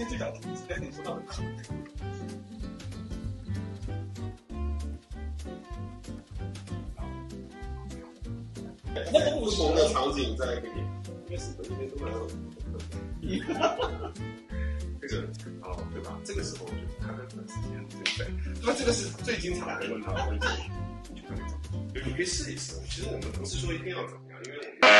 天就想听今天你说到的课。那不同的场景在给你，因为日本那边都蛮有这个哦，对吧？这个时候我觉得他跟粉丝间对不对？那这个是最经常的问他的问题，你就可以怎？就你可以试一试。其实我们不是说一定要怎么样，因为我们。